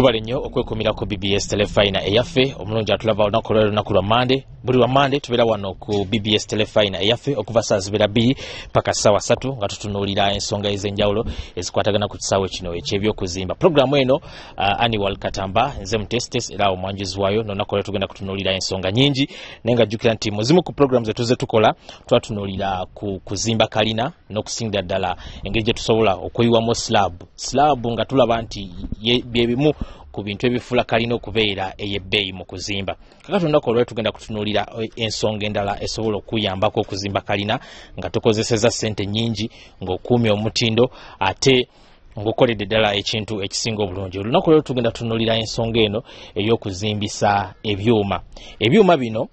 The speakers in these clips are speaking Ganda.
webale nnyo okwekumira ku bbs telefayina eyaffe. Omulungi atulaba olunaku lwero lunaku lwa mande buli lwa mande tubeera wano ku bbs telefayina eyaffe. Okuva saa zibeera bbiri paka ssaawa ssatu nga tutunuulira ensonga ez'enjawulo ezikwatagana ku kisaawe kino ekyebyokuzimba puroguramu eno uh, aniwal katamba nze mutestes era omwanjuzi waayo. Nonaku lwero tugenda kutunuulira ensonga nyingi naye nga jjukira nti muzimu ku puroguramu zetuze tukola twatunuulira ku kuzimba kalina n'okusingira ddala engeri gye tusobola okweyiwamu slaabu slaabu nga tulaba nti ye- bye bimu ku bintu ebifuula kalina okubeera ey'ebbeeyi mu kuzimba. Kakati olunaku olwero tugenda kutunuulira eh, ensonga endala esobola okuyambako okuzimba kalina nga tukozeseza ssente nnyingi ng'okuumya omutindo ate ng'okoledde ddala ekintu ekisinga obulungi. Olunaku lwero tugenda tutunuulira ensonga eno ey'okuzimbisa ebyuma. Ebyuma bino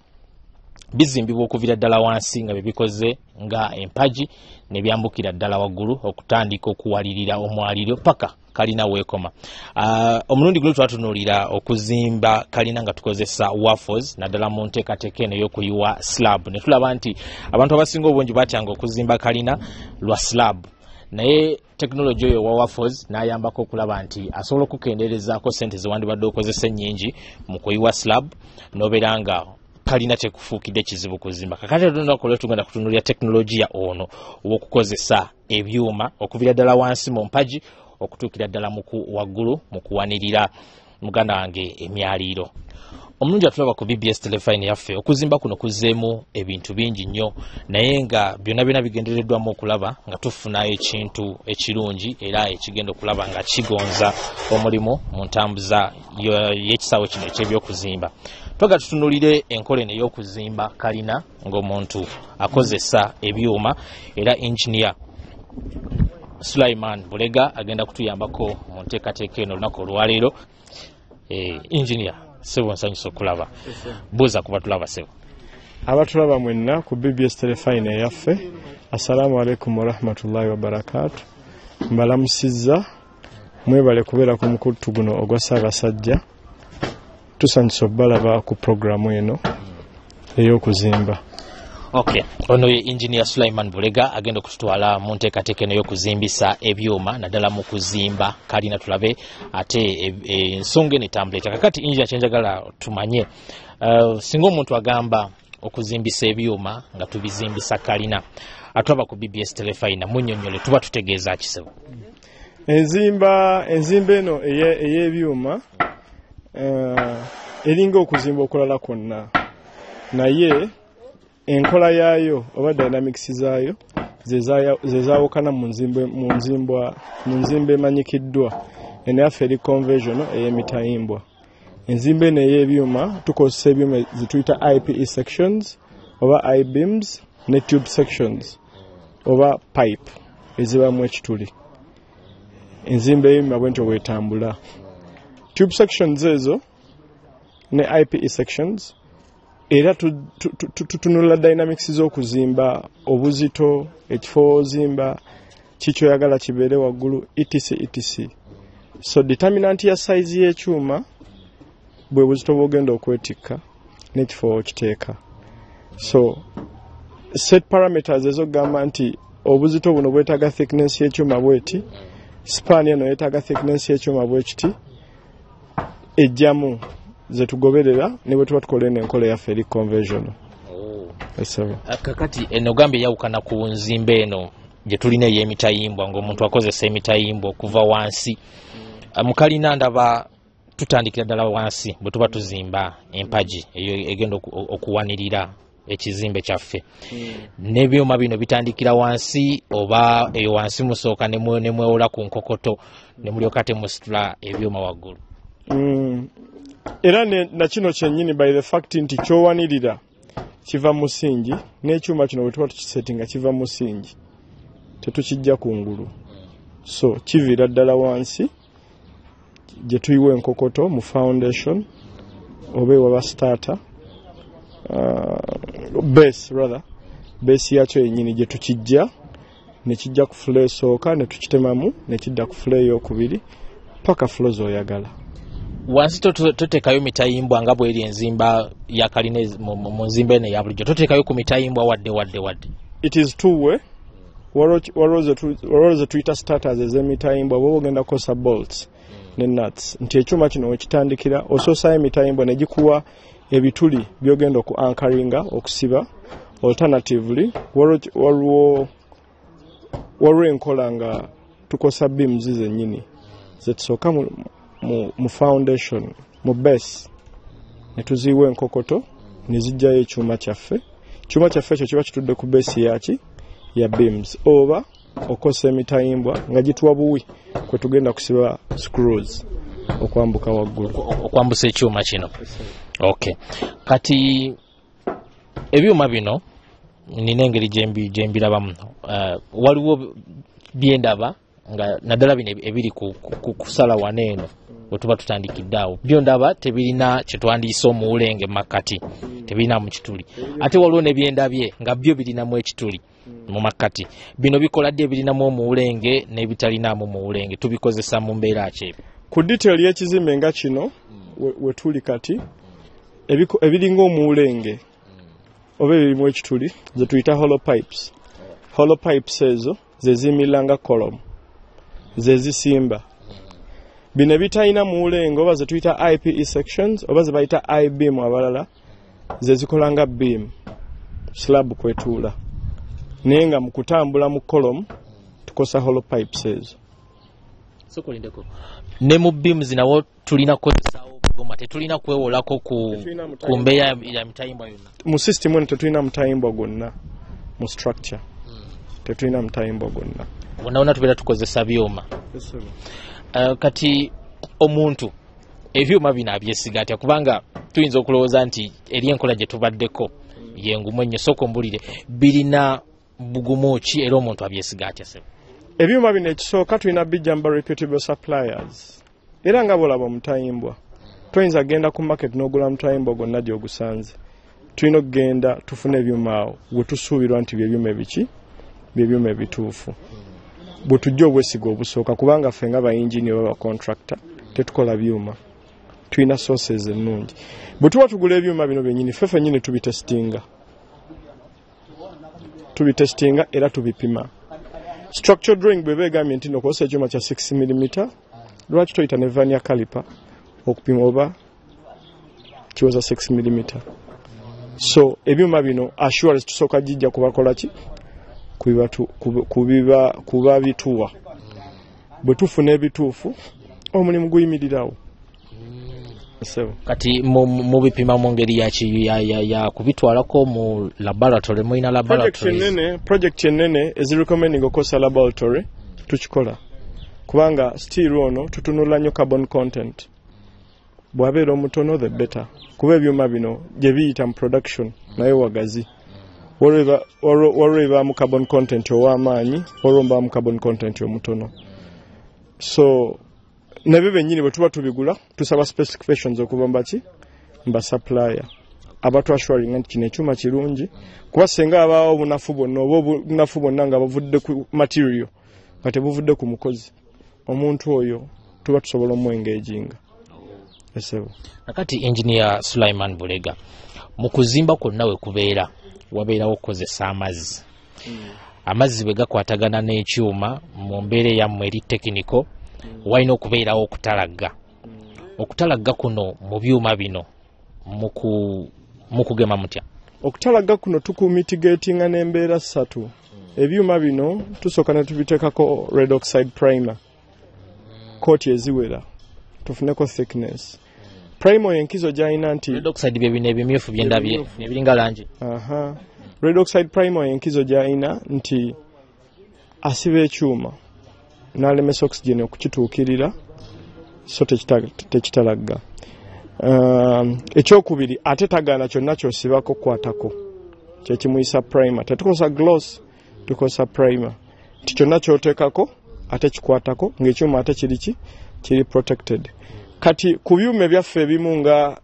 bizimbibwa okuvira ddala wansi nga bebikoze nga empagi ne byambukira ddala waggulu okutandika okuwalirira omwaliro paka kalina weekoma. Uh, omulundi guno twatunuulira okuzimba kalina nga tukozesa waffles naddala mu nteekateeka eno ey'okuyiwa slab. Ne tulaba nti abantu abasinga obungi batyanga okuzimba kalina lwa slab. Naye tekinologi oyo wa waffles n'ayambako okulaba nti asobola okukenderezaako sente zewandibadde okozesa ennyingi mu kuyiwa slab n'obeera nga kalina tekufuukidde kizibu kuzimba. Kakati olunaku lwe tugenda kutunuulira tekinologiya ono ow'okukozesa ebyuma okuvira ddala wansi mu mpagi okutuukira ddala mu ku- waggulu mu kuwanirira muganda wange emyaliiro. Omulungi atulaba ku bbs telefine yaffe okuzimba kuno kuzzeemu ebintu bingi nnyo naye nga byonna byonna bigendereddwamu okulaba nga tufuna ekintu ekirungi era ekigenda okulaba nga kigonza omulimu mu ntambuza y'ekisaawe kino ekyebyokuzimba. Twaga tutunulire enkola eno ey'okuzimba kalina ng'omuntu akozesa ebyuma era engineer sulaiman bulega agenda kutuyambako mu nteekateeka eno olunaku olwaleero. Eh, engineer sebo nsanyusa okulaba buuza kuba tulaba sebo. Abatulaba mwenna ku bbs telefine eyaffe. Assalamu alaikum warahmatullahi wabarakatu mbalamusizza mwebale kubeera ku mukutu guno ogwa ssaabasajja. Tusanyusa obbalaba ku puroguramu eno ey'okuzimba okay. Ono ye engineer sulaiman bulega agenda okututwala mu nteekateeka eno y'okuzimbisa ebyuma naddala mu kuzimba kalina tulabe ate e- e- ensonga eno etambula etya kakati engineer kyenjagala tumanye uh, singa omuntu agamba okuzimbisa ebyuma nga tubizimbisa kalina atwaba ku bbs telefina munyonyole tuba tutegeeza kisebo enzimba enzimba eno eye- ey'ebyuma eh, eringa okuzimba okulala kwonna. Naye enkola yaayo oba dynamics zaayo zezaya- zezaawukana mu nzimba- emanyikiddwa. Eno yaffe eri conversion ey'emitayimbwa enzimba eno ey'ebyuma tukozesa ebyuma zituyita ipe sections oba ibeams ne tube sections oba pipe ezibamu ekituli. Enzimba ey'ebyuma bwentyo bwetambula. Tube sections ezo ne ipe sections era tu- tu- tu- tu- tutunula dynamics z'okuzimba obuzito ekifo wozimba kikyoyagala kibeere waggulu etc etc. So determinant ya size y'ekyuma bwe buzito bwogenda okwetikka n'ekifo wokiteeka so set parameters ezokugamba nti obuzito buno bwetaaga thickness y'ekyuma bweti span eno yeetaaga thickness y'ekyuma bwekiti ejjamu zetugoberera ne bwe tuba tukola eno enkola yaffe eri conversion esaba kakati eno gambye eyawukana ku nzimba eno gye tulina ey'emitayimbwa ng'omuntu akozesa emitayimbwa okuva wansi. Uh, mu kalina ndaba tutandikira ddala wansi bwe tuba tuzimba empagi eyo egenda oku- okuwanirira ekizimbe kyaffe. N'ebyuma bino bitandikira wansi oba eyo wansi musooka ne mwe- ne mwewola ku nkokoto ne mulyoka temusitula ebyuma waggulu. Mm. Era ne- nakino kyennyini by the fact nti kyowanirira kiva musingi n'ekyuma kino bwe tuba tukisetinga kiva musingi tetukijja kungulu so kiviira ddala wansi gye tuyiwa enkokoto mu foundation oba ewaba starter uh, base rather base yakyo yennyini gye tukijja ne kijja ku fule esooka ne tukitemamu ne kidda ku fule eyokubiri paka fule z'oyagala wansi to- to- toteekayo mitayimbwa nga bweri enzimba ya kalina ez- mu- nzimba eno eya bulijjo toteekayo ku mitayimbwa wadde wadde wadde. It is two way waliwo ze tuyita starters ez'emitayimbwa bwoba ogenda kukosa bolts ne nuts. Nti ekyuma kino wekitandikira osoosayo emitayimbwa ne gikuwa ebituli byogenda oku ankaringa okusiba. Alternatively waliwo waliwo enkola nga tukosa beams zennyini zetusooka mu, foundation mu base. Ne tuziiwa enkokoto ne zijjayo ekyuma kyaffe. Ekyuma kyaffe ekyo kiba kitudde ku base yaki ya beams. Oba okosa emitayimbwa nga gituwa buwi kwe tugenda kusiba screws okwambuka waggulu. Okwambusa ekyuma kino. Okay kati ebyuma bino nina engeri gyembi- gyembirabamu uh, waliwo byendaba nga naddala bino ebiri ku, ku, ku, kusala wano eno wetuba tutandikidde awo. Byo ndaba tebirina kyetwandiise omuwulenge makkati tebirina mu kituli. Ate waliwo nebyendabye nga byo birinamu ekituli mu makkati. Bino bikola ddi ebirinamu omuwulenge n'ebitalinamu muwulenge tubikozesa mu mbeera ki? Ebyo ku detail y'ekizimbe nga kino we, we tuli kati ebiringa omuwulenge oba ebirimu ekituli ze tuyita hollow pipes. Hollow pipes ezo ze ziyimirira nga column ze zisimba bino ebitalina muwulenge oba ze tuyita ipe sections oba ze bayita ibeam abalala ze zikola nga beam slab kwetuula naye nga mu kutambula mu column tukosa hollow pipes ezo. Ne mu beams nawo tulina kukozesaawo byuma tetulina kwewolako ku, mbeera ya- mitayimbwa yonna. Mu system eno tetulina mutayimbwa gwonna mu structure. Tetulina mutayimbwa gwonna. Wonna tubeera tukozesa byuma kati omuntu ebyuma bino abyesiga atya? Kubanga tuyinza okulowooza nti eri enkola gye tubaddeko yengumu ennyo sooka ombulire birina bugumu ki era omuntu abyesiga atya sebo? Ebyuma bino ekisooka tulina bijjamba reputable suppliers. Era nga bwolaba omutayimbwa toyinza genda ku market n'ogula mutayimbwa gwonna gyogusanze. Tulina okugenda tufune ebyuma awo we tusuubirwa nti byebyuma ebiki byebyuma ebituufu bwe tujja obwesiga obusooka kubanga ffe nga bayingini oba bacontractor tetukola byuma. Tulina sources ennungi. Bwe tuba tugula ebyuma bino byennyini ffe ffennyini tubitesitinga tubitesitinga era tubipima. Structure drawing bweba egambye nti nokozesa ekyuma kya 6 mm lwaki toyita ne vania caliper okupima oba kiwoza 6 mm so ebyuma bino assurance tusooka gijja kubakola kuba bituwa. Bwe tufuna ebituufu omulimu guyimirirawo kati mu- mu- mubipima mu ngeri ya, ki- ya, ya, ya kubitwalako mu laboratory mulina laboratories? enene ezirecommending okozesa laboratory tukikola. Kubanga still ono tutunula nnyo carbon content. Bwabeera omutono the better. Kuba ebyuma bino gye biyita mu production naye wagazi waliwo ebaamu carbon content ow'amaanyi waliwo mbaamu carbon content omutono so nebyo bennyini bwe tuba tubigula tusaba specifications okuva mbaki mba supplier. Abatwashwalinga nti kino ekyuma kirungi kuba senga abaawo obunafu bwonna oba obunafu bwonna nga buvudde ku material nga tebuvudde ku mukozi omuntu oyo tuba tusobola omwengeginga esebo nakati engineer sulaiman bulega mu kuzimba kwonna we kubeera wabeerawo okukozesa amazzi. Amazzi bwe gakwatagana n'ekyuma mu mbeera eyammwe eri tekiniko walina okubeerawo okutalagga okutalagga kuno mu byuma bino mu ku- mu kugema mutya? Okutalaga kuno tukumitigatinga n'embeera ssatu. Ebyuma bino tusooka ne tubiteekako red oxide primer. Kooti eziwera. Tufuneko thickness primer oyo enkizo gy'alina nti red oxide bye bino ebimyufu byendabye Ebimyufu. ebiringa langi. Aha. Red oxide primer oyo enkizo gy'alina nti asiba ekyuma n'alemesa oxygen okukituukirira so tekita- tekitalagga Um, ekyokubiri ate tagaana kyonna kyosibako kukwatako kyekimuyisa primer tetukozesa gloss tukozesa primer nti kyonna kyoteekako ate kikwatako ng'ekyuma ate kiri ki? Kiri protected kati ku byuma ebyaffe ebimu nga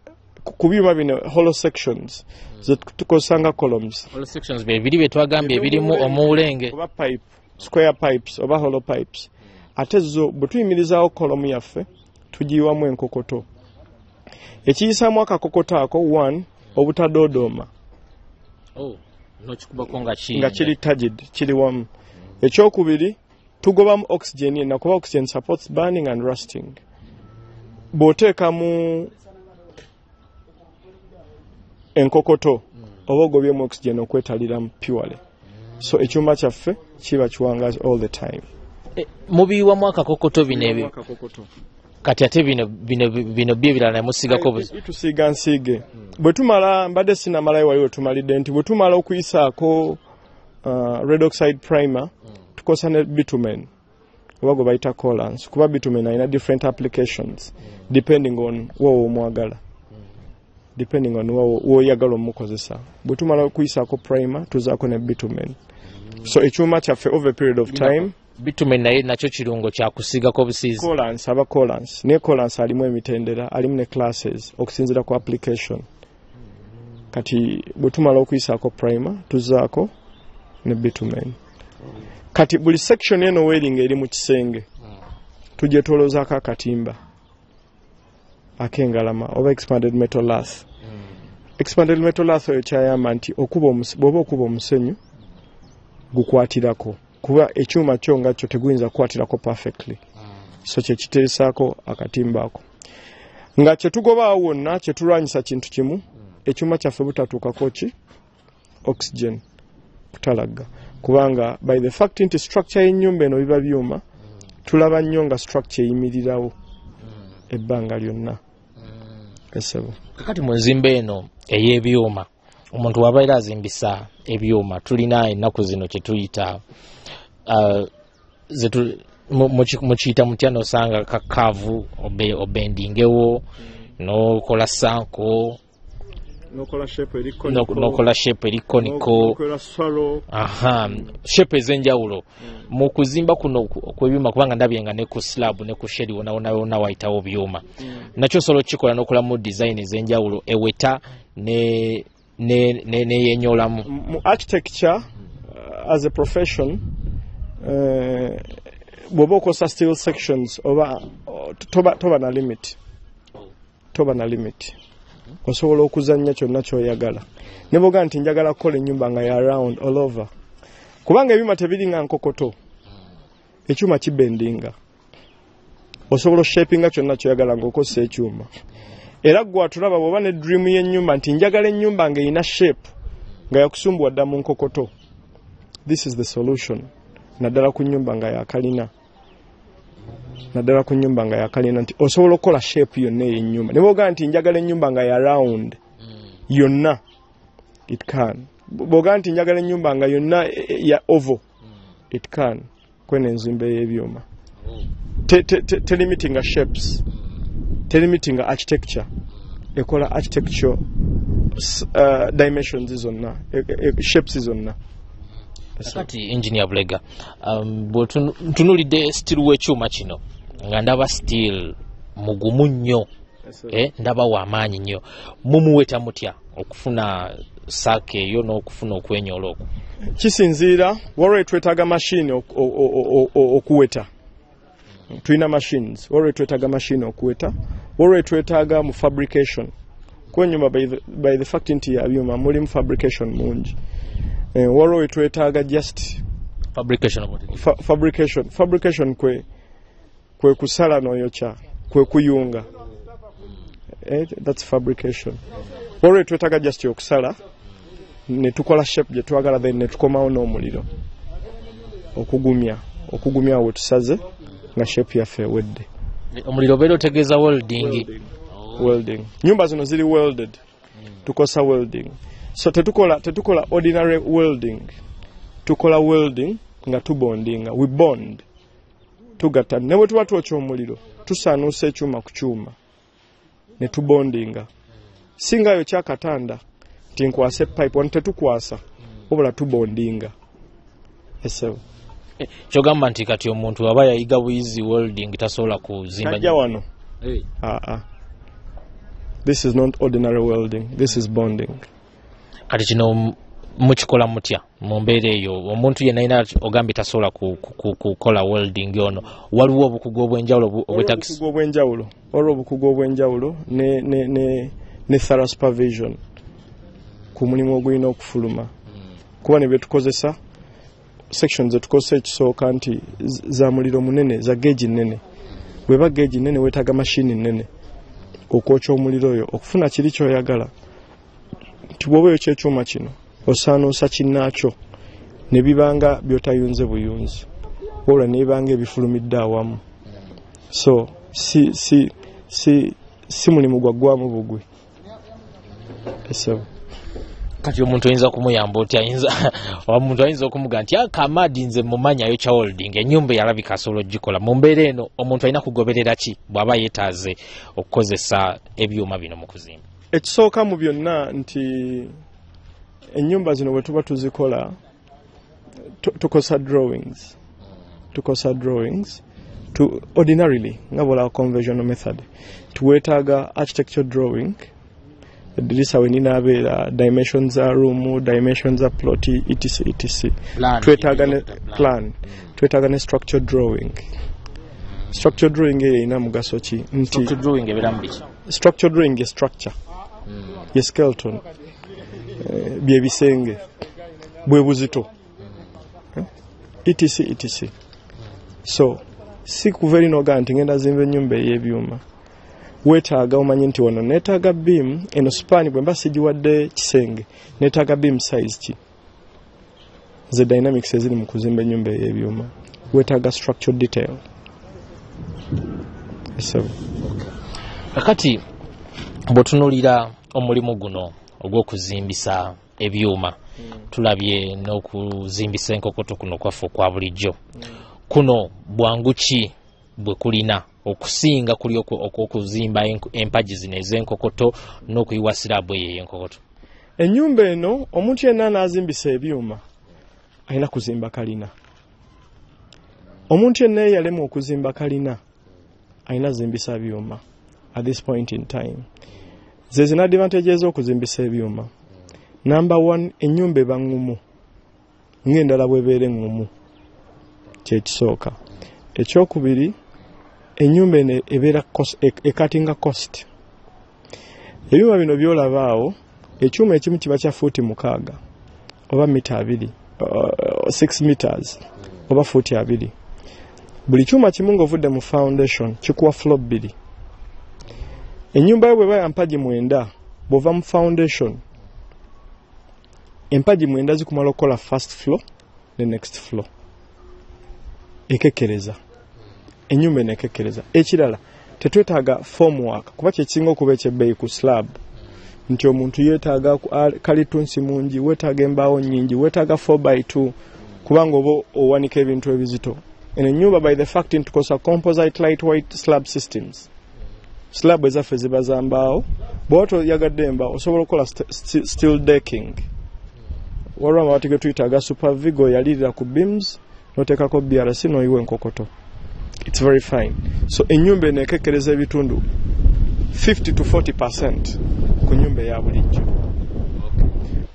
ku- byuma bino hollow sections ze tukozesa nga columns. All sections bye biri bye twagambye ebirimu omuwulenge oba pipe square pipes oba hollow pipes. Ate zo bwe tuyimirizaawo kolomu yaffe tugiyiwamu enkokoto. Ekiyisaamu akakokoto ako one obutadoodooma Oh, nga ki nga kiri tagid kiri wamu. Ekyokubiri tugobamu oxygen yenna kuba oxygen supports burning and rusting bw'oteeka mu enkokoto oba ogobyemu oxygen okwetaliramu purely. So ekyuma kyaffe kiba kiwangazi all the time. Eh, mubiyiwamu akakokoto bino ebyo kati ate bino bino byo ebirala nemusigako buzi tusiiga nsiige bwe tumala mbadde sinamalayo wali wetumalidde nti bwe tumala okuyisaako uh, red oxide primer tukosa ne bitumen oba gwe bayita colans kuba bitumen alina different applications depending on wowo omwagala. Depending on woyagala omukozesa. Bwe tumala okuyisaako primer tuzaako ne bitumen. So ekyuma kyaffe over a period of time bitumen naye nakyo kirungo kyakusigako busiizi colans aba colans naye colans alimu emitendera alimu ne classes okusinzira ku application. Kati bwe tumala okuyisaako primer tuzaako ne bitumen kati buli section eno weeringa eri mu kisenge tugyetolozaako akatimba ak'engalama oba expanded metal lath expanded metal lath oyo kyayamba nti bw'oba okuba omusenyu gukwatirako kuba ekyuma kyo nga kyo teguyinza kukwatirako perfectly. So kyekiteesaako akatimba ako. Nga kyetugobaawo wonna kyetulwanyisa kintu kimu ekyuma kyaffe butatuukako ki? Oxygen kutalagga kubanga by the fact nti structure y'ennyumba eno biba byuma tulaba nnyo nga structure eyimirirawo ebbanga lyonna. Esebo kakati mu nzimba eno ey'ebyuma omuntu wabaire azimbisa ebyuma tulina ennaku zino kyetuyita uh, mukiyita mutya nosanga kakaavu obe- obendingewo nokola sanko nokola shape eriko no- nokola shepu eriko niko. swalo aha shepu ez'enjawulo. Mu kuzimba kuno ku- kw'ebyuma kubanga ndabye nga ne ku slab ne ku sheri wona wona wona wayitawo byuma. Nakyo osobola okukikola n'okolamu design ez'enjawulo eweta ne ne- ne- neyenyolamu mu architecture uh, as a profession uh, bw'oba okosa steel sections oba toba, toba na limit. Toba na limit osobola okuzanya kyonna kyoyagala. Ne bwoga nti njagala kukola ennyumba nga ya round all over. Kubanga ebyuma tebiri nga nkokoto. Ekyuma kibendinga osobola oshapinga kyonna kyoyagala ng'okozesa ekyuma. Era gwe atulaba bw'oba ne dream y'ennyumba nti njagala ennyumba ng'erina shape nga yakusumbuwa dda mu nkokoto. This is the solution. Naddala ku nyumba nga yakalina naddala ku nyumba nga yakalina nti osobola okukola shape yonna ey'ennyumba. Ne bwogaa nti njagala ennyumba nga ya round yonna it can. Bwogaa nti njagala ennyumba nga yonna e- e- ya oval it can. Kweno enzimba te- te- telimitinga shapes. Telimitinga architecture. Ekola architecture uh, dimensions zonna e- shapes zonna. Kati engineer bulega um, bwetunulidde steel w'ekyuma kino nga ndaba steel mugumu nnyo eh, ndaba wamaanyi nnyo. Mumuweta mutya okufuna saaka eyo n'okufuna okwenyola okwo? Kisinziira waliwo twetaaga mashini okuweta. Tulina machines. Waliwo twetaaga mashini okuweta. Waliwo twetaaga mu fabrication. Kwenyuma by the, by the fact nti yabyuma mulimu fabrication mungi. Eh, waliwo wetwetaaga just fabrication fabrication. Fabrication kwe kwe kusala n'oyokya kwe kuyunga. Eh, that's fabrication. Waliwo twetaaga just okusala ne tukola shape gye twagala then ne tukomawo n'omuliro okugumya okugumya awo wetusaze nga shape yaffe ewedde. Omuliro obeera otegeeza welding. Welding. Nyumba zino ziri welded. Tukosa welding. So tetukola tetukola ordinary welding. Tukola welding nga tubondinga. We bond tugatta ne bwe tuba twokya omuliro tusaanuusa ekyuma ku kyuma ne tubondinga. Singayo kyakatanda nti nkwasa epipe wano tetukwasa wabula tubondinga. Esebo kyogamba nti kati omuntu aba yayiga buyizi welding tasobola kuzimba wano. Eh, aa this is not ordinary welding this is bonding. Kati kino mukikola mutya? Mu mbeera eyo omuntu yenna yina ogambye tasobola ku- ku- ku- kukola welding ono? Waliwo obukugu obw'enjawulo obu- obwetagisi obukugu obw'enjawulo. Waliwo obukugu obw'enjawulo ne, ne, ne, ne thorough supervision ku mulimu ogulina okufuluma. Kuba ne byetukozesa section zetukozesa ekisooka nti za muliro munene za geegi nene bweba geegi nene weetaaga mashini nene okwokya omuliro oyo. Okufuna kiri kyoyagala nti bwoba oyokya ekyuma kino osaanuusa kinnaakyo ne bibanga byotayunze buyunzi. Wabula ne bibanga ebifulumidde awamu. So si si si si mulimu gwaggwamu bugwe. Esebo kati omuntu ayinza kumuyamba oti ayinza omuntu ayinza okumuga nti akamadi nze mumanyi ayokya holding enyumba eyalabika asobola ogikola. Mu mbeera eno omuntu alina kugoberera ki? Bw'aba yeetaaze okukozesa ebyuma bino mu kuzimba. Ekisooka mu byonna nti ennyumba zino bwe tuba tuzikola tu- tukosa drawings. Tukosa drawings. Tu, ordinarily nga bwolaba conventional method tuweetaaga architecture drawing. Eddirisa we ninaabeera dimension za room dimension za plot etc etc. Twetaaga ne plan. twetaaga ne structure drawing. Structure drawing eyo erina mugaso ki? Nti structure drawing ye structure. Ye skeleton. eh, bye bisenge. Bwe buzito. Eh, etc etc so si kuva eri nogaa nti ngenda zimba ennyumba ey'ebyuma. Weetaaga omanyi nti wano neetaaga beam eno span bwe mba sigiwadde kisenge neetaaga beam size ki? Ze dynamics eziri mu kuzimba ennyumba ey'ebyuma. Weetaaga structure detail. Kakati bw'otunuulira omulimu guno ogw'okuzimbisa ebyuma. Tulabye n'okuzimbisa enkokoto kuno kwaffe okwa bulijjo. Kuno bwangu ki bwe kulina? Okusinga kuli oku- okw'okuzimba empagi zino ez'enkokoto n'okuyiwa siraabu eyo ey'enkokoto ennyumba eno omuntu yenna anaazimbisa ebyuma alina kuzimba kalina. Omuntu yenna eyalemwa okuzimba kalina alina zimbisa byuma at this point in time ze zina advantage ez'okuzimbisa ebyuma. Number one ennyumba eba ŋŋumu ng'endala bwebeera eŋŋumu kyekisooka ekyokubiri ennyumba eno ebeera cost- e- ekatinga cost. Ebyuma bino byolaba awo ekyuma ekimu kiba kya fuuti mukaaga oba mita abiri 6 meters oba fuuti abiri. Buli kyuma kimu ng'ovudde mu foundation kikuwa flo bbiri ennyumba yo bweba ya mpagi mwenda bw'ova mu foundation. Empagi mwenda zikumala okukola first floor ne next floor. Ekekkereza ennyumba eno ekekkereza ekirala tetwetaaga formwork kuba kyekisinga okuba ekyebbeeyi ku slab. Nti omuntu yeetaaga kalitunsi mungi weetaaga embaawo nyingi weetaaga 4x2 kubanga oba owanika ebintu ebizito. Eno ennyumba by the fact nti tukosa composite light white slab systems slab ezaffe ziba za mbaawo bw'oba toyagadde emba osobola okukola st- st- steel decking. Waliwo amabaati ge tuyitaaga supervigo yalirira ku beams noteekako brc noyiwa enkokoto. Its very fine. So ennyumba eno ekekkereza ebitundu 50 to 40 percent ku nyumba eya bulijjo.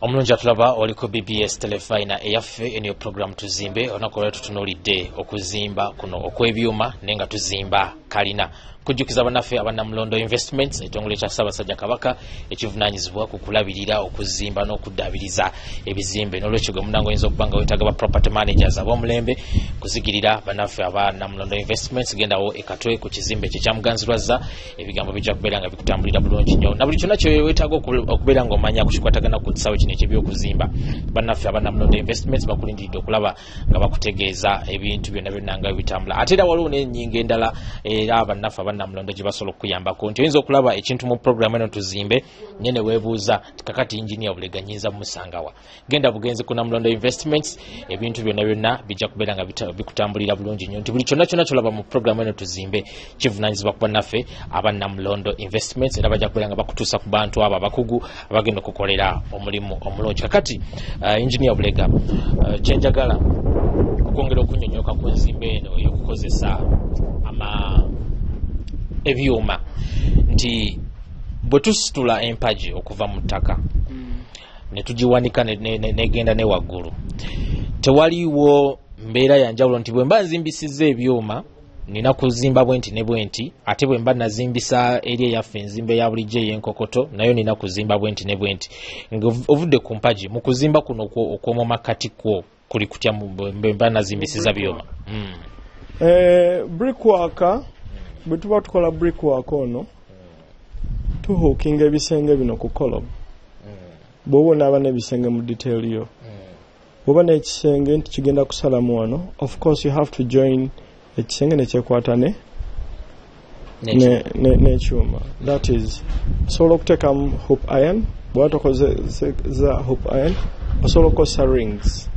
Omulungi atulaba oli ku bbs telefina eyaffe eniyo programu tuzimbe olunaku olwali tutunuulidde okuzimba kuno okw'ebyuma naye nga tuzimba kalina kujjukiza bannaffe abannamulondo investments ekitongole kya ssaabasajja kabaka ekivunaanyizibwa ku kulabirira okuzimba n'okuddaabiriza ebizimbe. N'olwekyo gwe munango oyinza okuba nga weetaaga ba property managers ab'omulembe kuzigirira bannaffe abannamulondo investments gendawo ekatwe ku kizimbe kye kyamuganzirwazza ebigambo bijja kubeera nga bikutambulira bulungi nnyo. Na buli kyonna kye weetaaga oku- okubeera ng'omanya ku kikwatagana ku kisawe kino ekyebyokuzimba. Bannaffe abannamulondo investments bakulindiridde okulaba nga bakutegeeza ebintu byonna byonna nga bitambula. Ate era waliwo n'ennyingo endala era bannaffe abannamulondo gye basobola okukuyambako. Nti oyinza okulaba ekintu mu programu eno tuzimbe nye ne weebuuza ti kakati injinia bulega nyinza musangawa. Genda bugenzi ku namulondo investments ebintu byonna byonna bijja kubeera nga bikutambulira bulungi nnyo. Nti buli kyonna kyonna kyolaba mu programu eno tuzimbe kivunanyizibwa ku bannaffe abannamulondo investments era bajja kubeera nga bakutuusa ku bantu abo abakugu abagenda okukolera omulimu omulungi. Kakati uh, injinia bulega uh, kyenjagala okwongera okunyonyoka ku nzimba eno ey'okukozesa ama ebyuma nti bwe tusitula empagi okuva mu ttaka ne tugiwanika ne- ne- ne- negenda ne waggulu tewaliwo mbeera yanjawulo nti bwe mba nzimbisizza ebyuma nina kuzimba bwe nti ne bwe nti ate bwe mba nazimbisa eri eyaffe enzimba eya bulijjo ey'enkokoto nayo nina kuzimba bwe nti ne bwe nti nga ov- ovudde ku mpagi mu kuzimba kuno okwo- okw'omu makkati kwo kuli kutya bwe mba nazimbisiza byuma. Mm. Eh, brickwork bwe tuba tukola brickwork ono tuhuukinga ebisenge bino ku kolom bw'oba onaaba n'ebisenge mu detail yo. Bw'oba n'ekisenge nti kigenda kusalamu wano of course you have to join ekisenge nekyekwata ne ne- ne- n'ekyuma. That is osobola okuteekamu hoop iron bw'oba tokozesa hoop iron osobola okukozesa rings.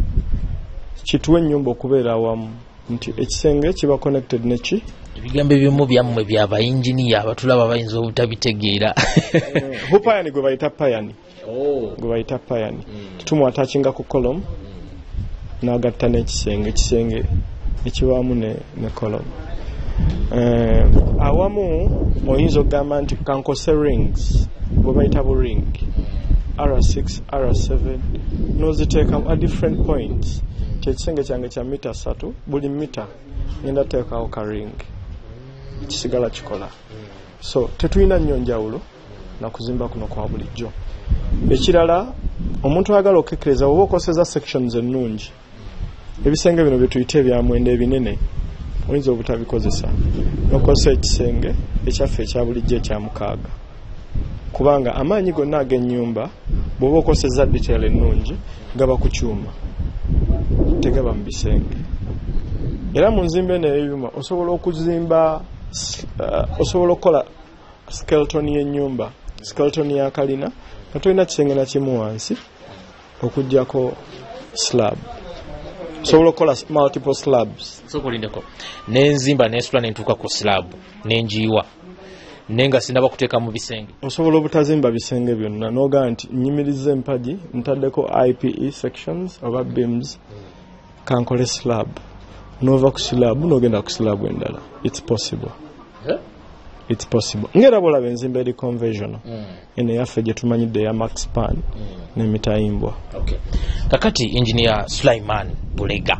Kituwa ennyumba okubeera awamu. Nti ekisenge kiba connected neki ebigambo ebimu byammwe byabayinginiya abatulaba bayinza obutabitegeera iron gwe bayita payani gwe bayita payani tumwatakinga ku column n'agatta n'ekisenge ekisenge ekibaamu ne, ne column. Eh, awamu oyinza okugamba nti kankose rings bwe bayita bu ring r6 r7 noziteekamu a different points. Kyekisenge kyange kya mita satu buli mita ngenda teekawo ka ring kisigala kikola. So tetulina nnyo njawulo nakuzimba kuno kwa bulijjo. Ekirala omuntu ayagala okukekkereza oba okoseza sections ennungi ebisenge bino byetuyita ebyamwenda ebinene oyinza obutabikozesa. Nokozesa ekisenge ekyaffe ekya bulijjo ekya mukaaga. Kubanga amaanyi gonna ag'ennyumba bw'oba okoseza detail ennungi gaba ku kyuma tegaba mu bisenge. Era mu nzimba eno ey'ebyuma osobola okuzimba osobola okukola skeleton y'ennyumba skeleton ya kalina nga tolina kisenge na kimu wansi okugjako slab. Osobola okukola multiple slabs. Sokulindeko nenzimba nensula nentuuka ku slab nenjiwa naye nga sinaba kuteeka mu bisenge. Osobola obutazimba bisenge byonna nogaa nti nyimiriza empagi ntaddeko ipe sections oba beams kankole slab nova ku slab nogenda ku slab endala. Its possible. Its possible. Ngaera bwolaba enzimba eri conventional eno eyaffe gyetumanyidde eya max pan nemitayimbwa. Okay. kakati engineer sulaiman bulega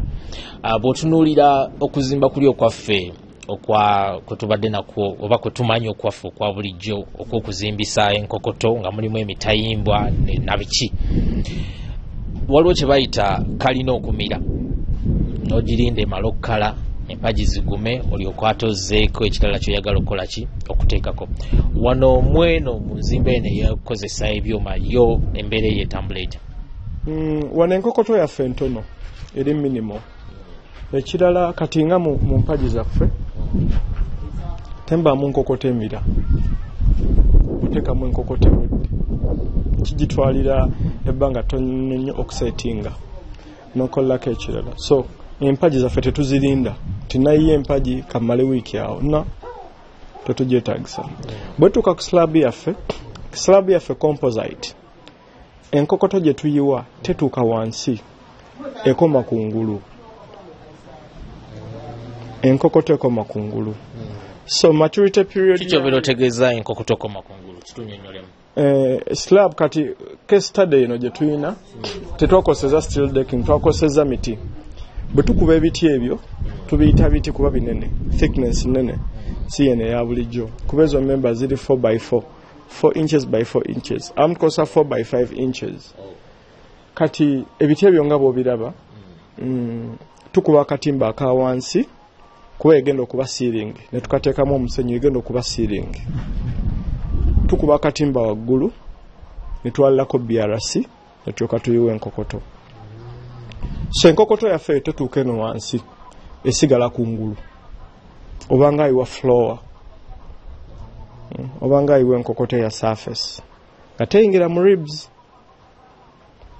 uh, bw'otunuulira okuzimba kuli okwaffe okwa kwetubadde nakwo oba kwetumanyi okwaffe okwa bulijjo okwokuzimbisa enkokoto nga mulimu emitayimbwa nabiki waliwo kye bayita kalina okumira n'ogirinda emala okukala empagi zigume olyoke atozeeko ekirala kyoyagala okukola ki? Okuteekako. Wano mweno mu nzimba eno eyakozesa ebyuma yo embeera eyo etambula etya? Mm, wano enkokoto yaffe ntono eri minimal ekirala kati nga mu, mpagi zaffe tembaamu nkokoto emira. Oteekamu enkokoto ewedde kigitwalira ebbanga tono nnyo okusetinga nokolako ekirala. So empagi zaffe tetuzirinda tinayiye empagi kamale wiiki awo na tetugyetagisa bwetuuka ku slab yaffe slab yaffe composite enkokoto gye tuyiwa tetuuka wansi ekoma kungulu enkokoto ekoma kungulu so maturity period kikyobera otegeeza enkokoto okoma kungulu kitunyonyolemu eh, slab kati case study eno gye tuyina tetwakozesa steel decking twakozesa miti bwe tukuba ebiti ebyo tubiyita biti kuba binene. Thickness nene si yene eya bulijjo. Kuba ezo member ziri 4 by 4 4 inches by 4 inches. Amu tukozesa 4 by 5 inches. Kati ebiti ebyo nga bw'obiraba mm, tukuba akatimba aka wansi kuba egenda okuba ceiling. Ne tukateekamu omusenyu egenda okuba ceiling. Tukuba akatimba waggulu netwalirako brc netulyoka tuyiwa enkokoto so enkokoto yaffe tetuuka eno wansi esigala kungulu obanga ayiwa floor Mm, obanga ayiwa enkokoto eya surface nga teyingira mu ribs.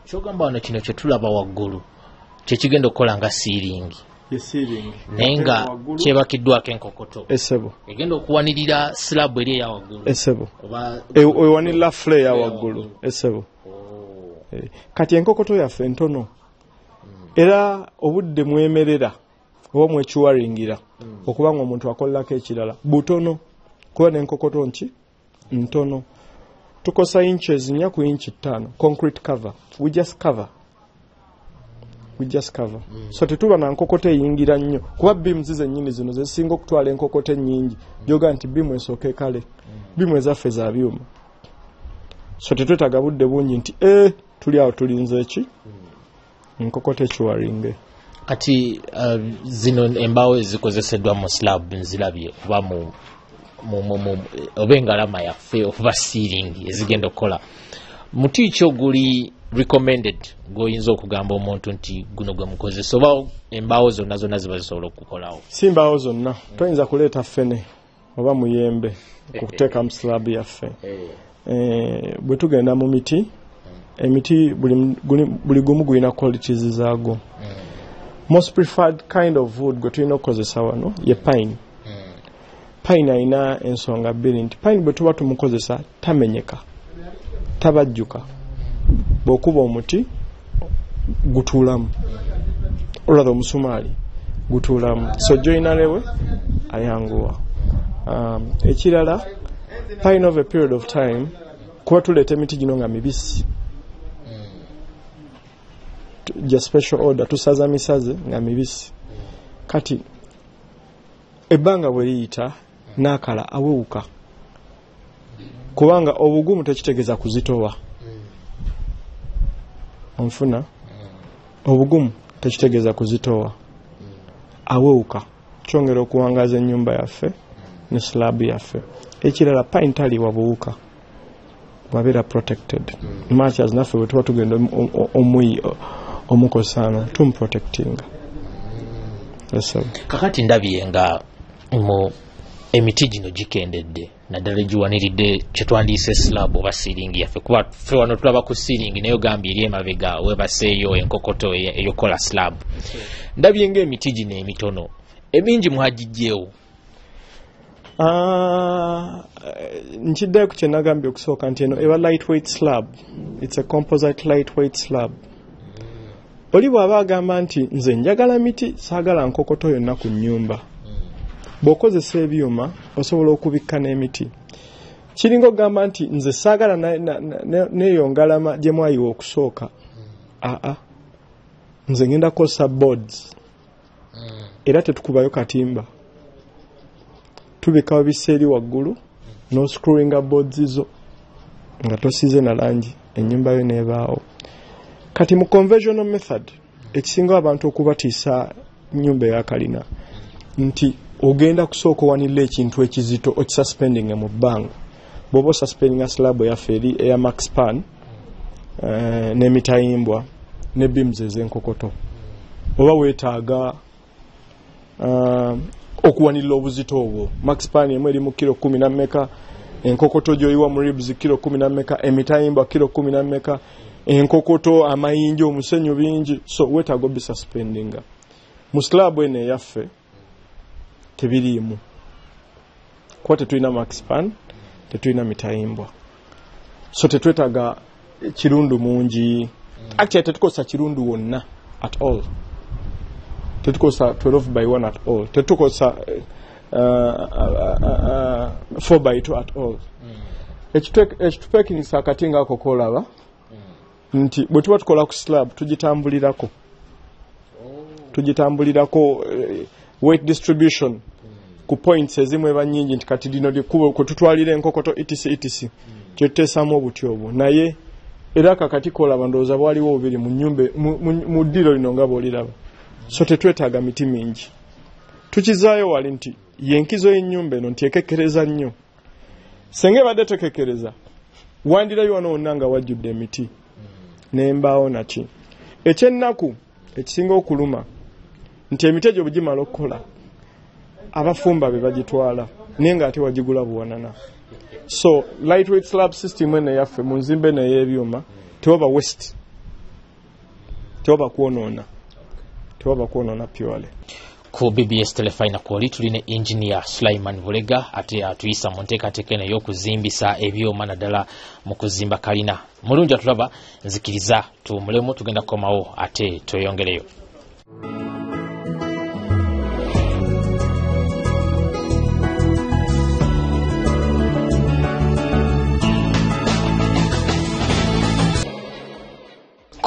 Kyogamba wano kino kyetulaba waggulu kyekigenda okukola nga siiringi naye nga kyebakiddwako enkokoto. Esebo egenda okuwanirira silabu eri eya waggulu. Esebo E- ewanirira fule ya waggulu. Esebo Eh, kati enkokoto yaffe ntono era obudde mwemerera oba mwekiwaringira okuba nga omuntu akolelako ekirala. Butono kuba n'enkokoto nki ntono. Tukosa inches nnya ku inchi ttaano. Concrete cover. We just cover. We just cover. So tetuba na nkokoto eyingira nnyo. Kuba beams zennyini zino zezisinga okutwala enkokoto ennyingi. Gyoga nti bimu esooka ekale bimu ezaffe za byuma. So tetwetaga budde bungi nti e tuli awo tulinze eki enkokoto ekiwaringe kati uh, zino embaawo ezikozeseddwa mu slab nzirabye oba oba engalama yaffe oba siiringi ezigenda okukola. Muti ki oguli recommended gw'oyinza okugamba omuntu nti guno gwe mukozesa oba embaawo zonna zonna ziba zisobola okukolawo simbaawo zonna. Toyinza kuleeta ffene oba muyembe kukuteeka mu slab yaffe. Eh, bwe tugenda mu miti emiti buli, gumu gulina qualities zaago. Most preferred kind of wood gwe tulina okukozesa wano ye pine. Pine alina ensonga bbiri nti pine bwe tuba tumukozesa tamenyeka tabajjuka. Bw'okuba omuti gutuulamu. Olwatha omusumaali gutuulamu. So joinalewe ayanguwa. Um, ekirala pine of a period of time kuba tuleeta emiti gino nga mibisi gya special order tusaza misaze nga mibisi. Kati ebbanga bwe liyita n'akala awewuka. Kubanga obugumu tekitegeeza kuzitowa. Onfuna? Obugumu tekitegeeza kuzitowa. Awewuka. Kyongera okuwangaza ennyumba yaffe ne slab yaffe. Ekirala pine taliwa buwuka wabeera protected. Much as naffe bwe tuba tugenda omu- o- omuyi o- omukosaana tumuprotectinga kakati ndabye nga mu emiti gino gikendedde naddala egiwaniridde kyetwandiise slab oba siiringi yaffe. Kuba ffe wano tulaba ku siiringi naye ogambye eri emabega webaseeyo enkokoto eyokola slab. Ndabye ngaemiti gino emitono emingi mwagijjeewo Ah, eh, nkiddayo ku kyenagambye okusooka nti eno eba lightweight slab. Its a composite lightweight slab oli bw'aba agamba nti nze njagala miti saagala nkokoto yonna ku nnyumba. Bw'okozesa ebyuma osobola okubikka n'emiti. Kiringa okugamba nti nze saagala neeyo ngalama gye mwayiwa okusooka. Aa nze ngenda kukozesa boards. Era tetukubayo katimba. Tubikawo biseeri waggulu n'oscrewinga boards zo nga tosiize na langi ennyumba yo neebaawo kati mu conventional method ekisinga abantu okubatiisa nyumba eya kalina nti ogenda kusooka owanirira ekintu ekizito okisuspendinga mu bbanga. Bw'oba osuspendinga slab yaffe eri eya max pan eh, n'emitayimbwa ne beams ez'enkokoto. Oba weetaaga uh, okuwanirira obuzito obwo. Max pan emu eri mu kiro kumi na mmeka enkokoto gyoyiwa mu ribs kiro kumi na mmeka emitayimbwa kiro kumi na mmeka enkokoto amayinja omusenyu bingi. So weetaaga obisuspendinga mu slab eno eyaffe tebiriimu. Kuba tetulina max pan tetulina mitayimbwa. So tetwetaaga kirundu mungi actually tetukozesa kirundu wonna at all. Tetukozesa 12 by 1 at all. Tetukozesa uh, uh, uh, uh, 4 by 2 at all. Ekitwe- ekitupekinisa akati ngaako kolaba nti bwe tuba tukola ku slab tugitambulirako. Tugitambulirako eh, weight distribution ku points ezimu eba nyingi nti kati lino likubo kututwalira enkokoto etc etc kyetuteesamu obuti obwo. Naye era kakati kolaba ndowooza bwaliwo obubiri mu nyumba mu- ddiro lino nga bwoliraba. So tetwetaaga miti mingi. Tukizaayo wali nti yenkizo y'ennyumba eno nti ekekkereza nnyo. Senga ebadde tekekkereza wandirabye wano wonna nga wajjudde emiti n'embaawo naki. Ekyennaku ekisinga okuluma nti emiti egyo bwe gimala okukola abafumba be bagitwala naye ng'ate wagigula buwanana. So lightweight slab system eno eyaffe mu nzimba eno ey'ebyuma tewaba west tewaba kwonoona tewaba kwonoona purely ku bbs telefayina kwoli tulina engineer sulaiman bulega ate atuyisa mu nteekateeka eno ey'okuzimbisa ebyuma naddala mu kuzimba kalina. Mulungi atulaba nzikiriza tuwumulemu tugenda kukomawo ate tweyongereyo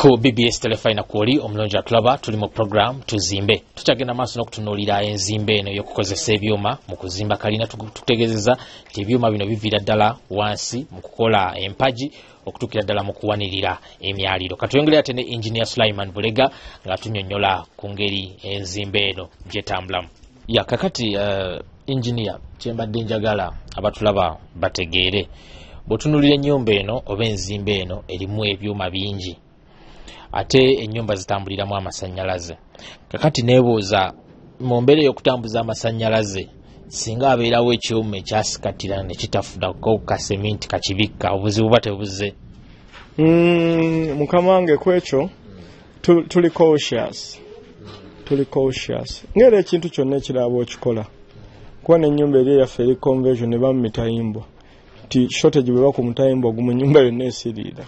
ku bbs telefina kwoli omulungi atulaba tuli mu program tuzimbe. Tukyagenda maaso n'okutunuulira enzimba eno y'okukozesa ebyuma mu kuzimba. Kalina tutegeezeza nti ebyuma bino biviira ddala wansi mu kukola empagi okutuukira ddala mu kuwanirira emyaliro. Katuyongere ate ne engineer sulaiman bulega nga tunyonnyola ku ngeri enzimba eno gyetambulamu. Ya kakati uh, engineer kyembadde njagala abatulaba bategeere. Bw'otunuulira ennyumba eno oba enzimba eno erimu ebyuma bingi ate ennyumba zitambuliramu amasannyalaze kakati neebuuza mu mbeera ey'okutambuza amasannyalaze singa abeerawo ekyuma ekyasikatira ne kitafunako kaseminti kakibikka obuzibu buba tebuze? Mm, mukama wange kwekyo tu- tuli cautious. Tuli cautious. Ngera ekintu kyonna ekiraba okikola. Kuba n'ennyumba eri eyaffe eri conversion eba mu mitayimbwa ti shortage bweba ku mutayimbwa ogumu ennyumba yonna esiriira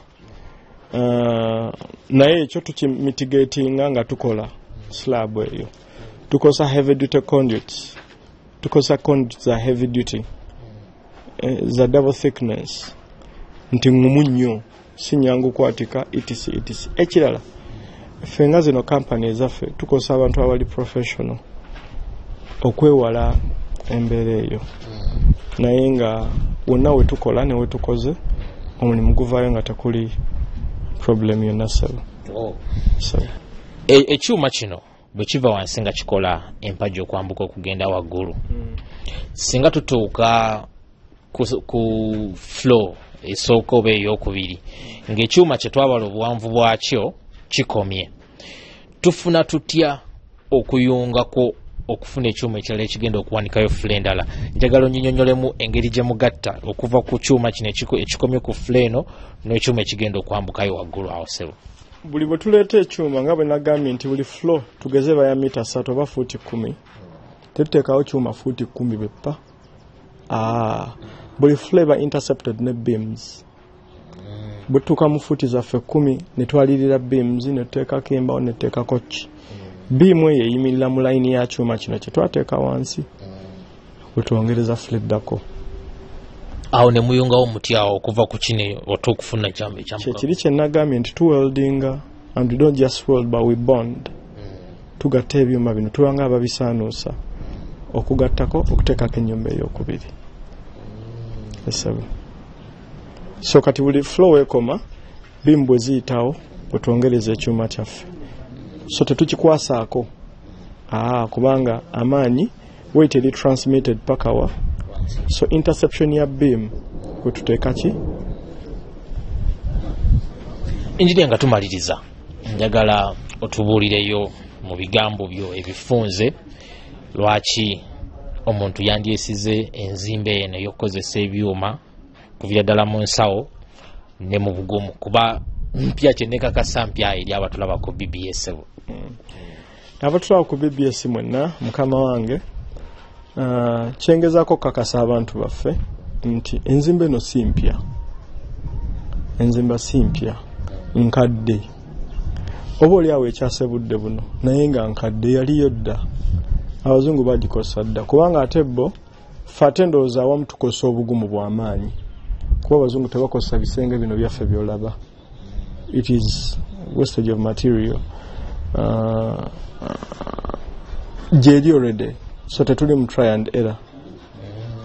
naye ekyo tukimitigatinga nga tukola slab eyo. Tukosa heavy duty conduits. Tukosa conduits za heavy duty. Eh, za double thickness. Nti ngumu nnyo. Si nyangu kwatika etc etc ekirala ffe nga zino kampani ezaffe tukosa abantu abali professional okwewala embeera eyo. Naye nga wonna wetukola ne wetukoze omulimu guvaayo nga tekuli problem yonna saba saba E- ekyuma kino bwe kiva wansi nga kikola empagi okwambuka okugenda waggulu. Singa tutuuka ku, floor esooka oba eyokubiri ng'ekyuma kye twabala obuwanvu bwakyo kikomye. Tufuna tutya okuyungako okufuna ekyuma ekirala ekigenda okuwanikayo fule endala. Njagala onyinyonyolemu engeri gye mugatta okuva ku kyuma kino ekiko- ekikomye ku fule eno n'ekyuma ekigenda okwambukayo waggulu awo sebo. Buli bwe tuleeta ekyuma nga bwe nagambye nti buli floor tugeze baya mita ssatu oba fuuti kumi tetuteekawo kyuma fuuti kumi beppa. Buli floor eba intercepted ne beams. Bwe tutuuka mu fuuti zaffe kumi ne twalirira beams ne tuteekako embawo ne tuteekako ki biimu eyo eyimirira mu layini ya kyuma kino kye twateeka wansi. Bwe twongereza fule eddako awo ne muyungawo omuti awo okuva ku kino ote okufuna kyekiri kye nagambye nti tuweldinga and we don't just weld but we bond. Tugatta ebyuma bino tubanga ababisaanuusa okugattako okuteekako ennyumba eyokubiri. Esaba so kati buli flow wekoma bimu bwe ziyitawo bwetwongereza ekyuma kyaffe so tetukikwasaako aa kubanga amaanyi weight eri transmitted paka wa. So interception ya beam kwetuteeka ki? Enjiri nga tumaliriza. Njagala otubuulireyo mu bigambo byo ebifunze lwaki omuntu yandyesize enzimba eno ey'okukozesa ebyuma kuvira ddala mu nsawo ne mu bugumu. Kuba mpya kyenekakasa mpya eri abatulaba ku bbs abatulaba ku bbs mwenna mukama wange ah, kyengezaako okukakasa abantu baffe nti enzimba eno si mpya. Enzimba si mpya. Nkadde. Oba oli awo ekyase budde buno naye nga nkadde yaliyo dda. Abazungu bagikosa dda kubanga ate bo ffe ate ndowooza awamu tukosa obugumu bw'amaanyi kuba abazungu tebakozesa bisenge bino byaffe byolaba. It is wastage of material. uh, gyeri already so tetuli mu try and error.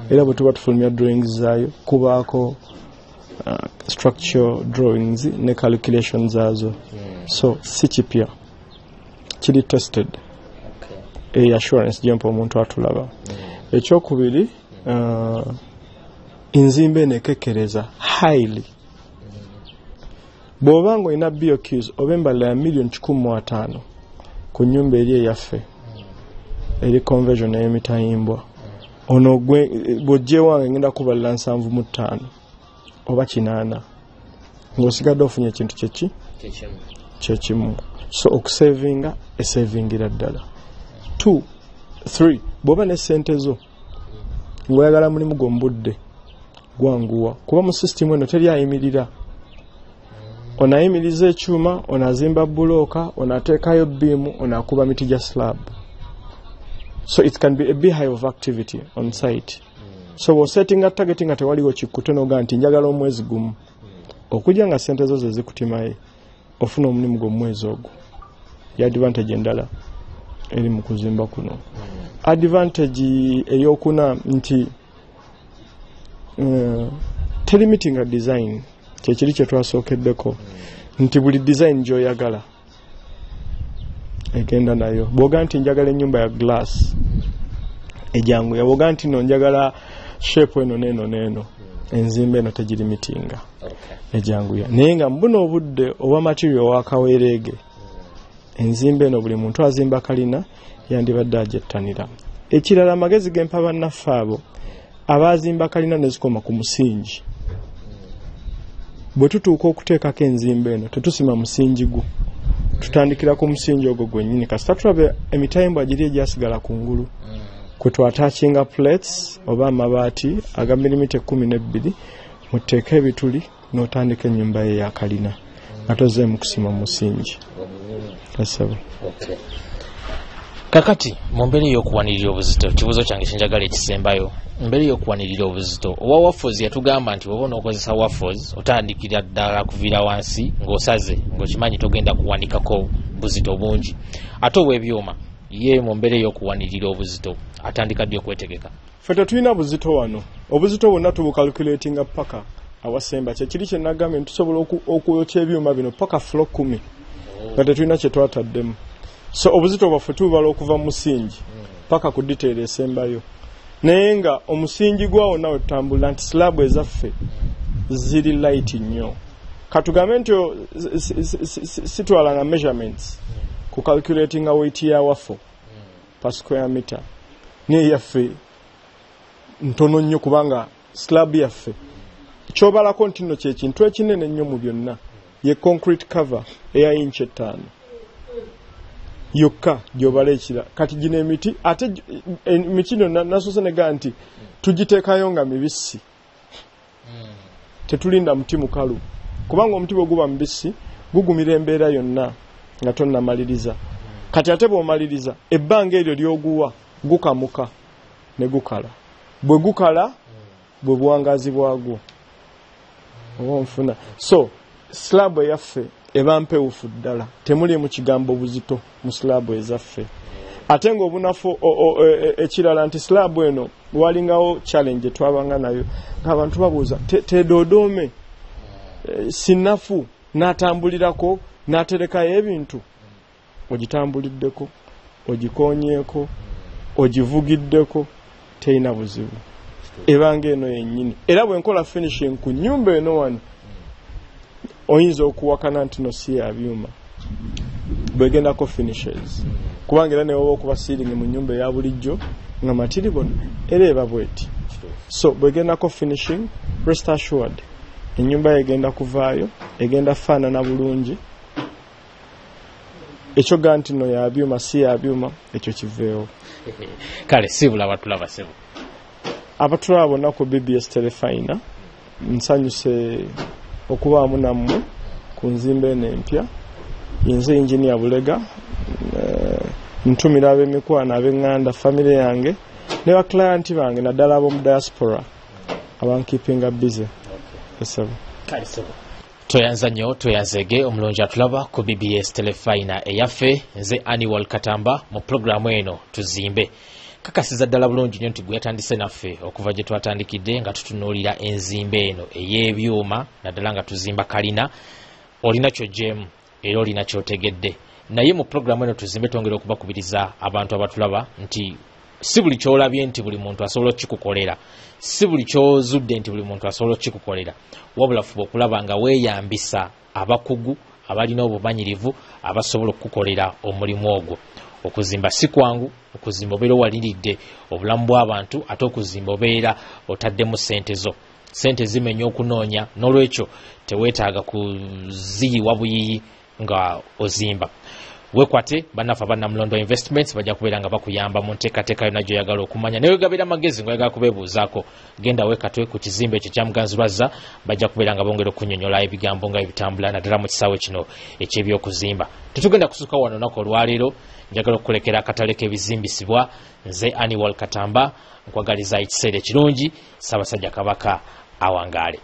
Era bwe tuba tufulumya drawings zaayo kubaako uh, structure drawings ne calculation zaazo. So si kipya. Kiri tested. E assurance gyempa omuntu atulaba. Ekyokubiri uh, enzimba eno ekekereza highly bw'oba nga olina BOQs oba embala ya miliyoni kikumi mu ataano ku nyumba eri eyaffe eri conversion ey'emitayimbwa ono gwe bw'ogyewange ngenda kubalira nsanvu mu ttaano oba kinaana ng'osigadde ofunye ekintu kyeki kyekimu so okusavinga esavingira ddala. Two three bw'oba ne sente zo ng'oyagala mulimu gwo mu budde gwanguwa. Kuba mu sisitimu eno teri ayimirira onayimiriza ekyuma onazimba bulooka onateekayo biimu onakuba miti gya slab. So it can be a beehive of activity on site. So bw'osetinga target nga tewaliwo kikkute noga nti njagala omwezi gumu okujja nga sente zo ze zikutimaye ofuna omulimu gwo omwezi ogwo. Ya advantage endala eri mu kuzimba kuno. Advantage eyokuna nti uh, telimitinga design kyekiri kyetwasookeddeko nti buli design gyoyagala egenda nayo. Bwoga nti njagala enyumba ya glass ejanguya bwoga nti no njagala shepu eno neeno neeno enzimba eno tegiri mitinga ejanguya naye nga mbuno obudde obwa material wakaweereege enzimba eno buli muntu azimba kalina yandibadde agyettanira ekirala amagezi gempa bannaffe abo abazimba kalina nezikoma ku musingi bwe tutuuka okuteekako enzimba eno tetusima musingi gwo. Tutandikira ku musingi ogwo gwennyini. Kasita tulabe emitayimbwa giri egyasigala ku ngulu. Kwe twatakinga plates oba amabaati aga milimita ekkumi n'ebbiri muteeka ebituli n'otandika ennyumba ye yakalina nga tozeemu kusima musingi. Kasaba kakati mu mbeera ey'okuwanirira obuzito kibuuzo kyange kyenjagala ekisembayo mu mbeera ey'okuwanirira obuzito. Owa wafos yatugamba nti oba onookozesa wafos otandikira ddala kuviira wansi ng'osaze ng'okimanyi togenda kuwanikako buzito bungi. Ate obw'ebyuma ye mu mbeera ey'okuwanirira obuzito atandika ddi okwetegeka? Ffe tetulina buzito wano. Obuzito bwonna tubukalkulatinga paka awasemba kyekiri kyenagambye nti tusobola oku- okwokya ebyuma bino paka fulo kumi. Nga tetulina kyetwataddemu so obuzito bwaffe tububala okuva mu musingi paka ku diteero esembayo naye nga omusingi gwawo nawe tutambulira nti silabu ezaffe ziri light nnyo. Katugambe nti o- si- si- si- si- sitwalanga measurements ku calculatinga weight ya wafo per square meter. Neyaffe ntono nnyo kubanga slab yaffe kyobalako nti nno kyekintu ekinene ennyo mu byonna. Ye concrete cover eya inch ettaano yokka gyobala ekira. Kati gino emiti ate emiti no na- nasoose negaa nti tugiteekayo nga mibisi. Tetulinda muti mukalu. Kubanga omuti bwe guba mubisi gugumira embeera yonna nga tonnamaliriza. Kati ate bw'omaliriza ebbanga eryo lyoguwa gukamuka ne gukala. Bwe gukala bwe buwangazi bwagwo. Oba onfuna. So silabu eyaffe eba mpewufu ddala. Temuli mu kigambo buzito mu silabu ezaffe. Ate o- e- e- ekirala nti silabu eno walingawo challenge twabanga nayo. Ng'abantu babuuza "Te- tedodoome eh, sinafu n'atambulirako n'aterekayo ebintu? Ogitambuliddeko ogikonyeeko ogivugiddeko terina buzibu. Ebanga eno yennyini. Era bwe nkola finishing ku nyumba eno wano oyinza okuwakana nti no si ya byuma. Bwegendako finishes. Kubanga era newoba okuba siiringi mu nyumba eya bulijjo nga matiribona era eba bweti. So bwegendako finishing rest assured ennyumba egenda kuvaayo egenda faanana bulungi. Ekyoga nti no ya byuma si ya byuma ekyo kiveewo. Kale sibula batulaba sebo abatulaba bonna ku bbs telefina nsanyuse okubaamu nammwe ku nzimba eno empya. Nze injinia bulega eh, ntumira ab'emikwano ab'eŋŋanda famire yange ne bakilayanti bange naddala ab'omu diaspora. Esebo kale sebo tweyanza nnyo tweyanzege omulungi atulaba ku bbs telefina eyaffe nze annual katamba mu pulogulaamu eno tuzimbe kakasiza ddala bulungi nnyo nti gwe yatandise naffe okuva gye twatandikidde nga tutunuulira enzimba eno ey'ebyuma naddala nga tuzimba kalina olina kyojjeemu era olina kyotegedde. Naye mu pulogulaamu eno tuzimbe twongera okubakubiriza abantu abatulaba nti si buli kyolabye nti buli muntu asobola okikukolera si buli kyozudde nti buli muntu asobola okikukolera wabula fuba okulaba nga weeyambisa abakugu abalina obumanyirivu abasobola okukukolera omulimu ogwo okuzimba si kwangu okuzimba obeera owaliridde obulamu bw'abantu ate okuzimba obeera otaddemu sente zo. Sente zimenya okunoonya n'olwekyo teweetaaga kuziyiwa buyiyi nga ozimba. Wekwate bannaffe abannamulondo investments bajja kubeera nga bakuyamba mu nteekateeka yonna gyoyagala okumanya. Naye wegabira amagezi ngaoyagala kubeebuuzaako. Genda weekatwe ku kizimbe ekyo kya muganzirwazza bajja kubeera nga bongera okunyonyola ebigambo nga ebitambula naddala mu kisaawe kino eky'ebyokuzimba tetugenda kusuka wano olunaku olwaleero njagala okukulekera akatale k'ebizimbisibwa nze annual katamba nkwagaliza ekiseera ekirungi ssaabasajja kabaka awangaale